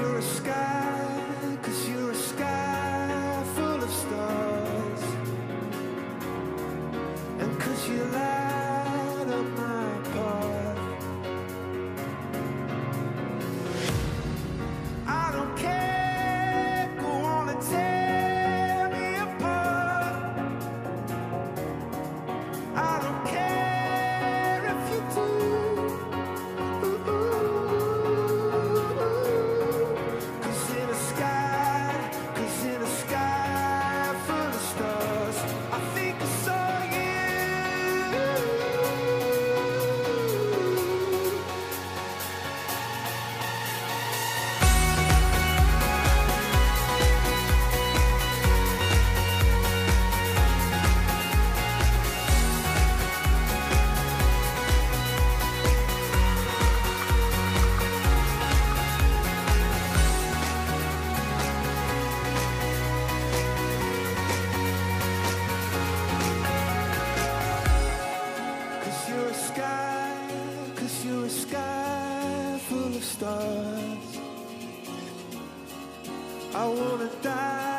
you're a sky, cause you're a sky full of stars. And cause you like stars. I wanna die.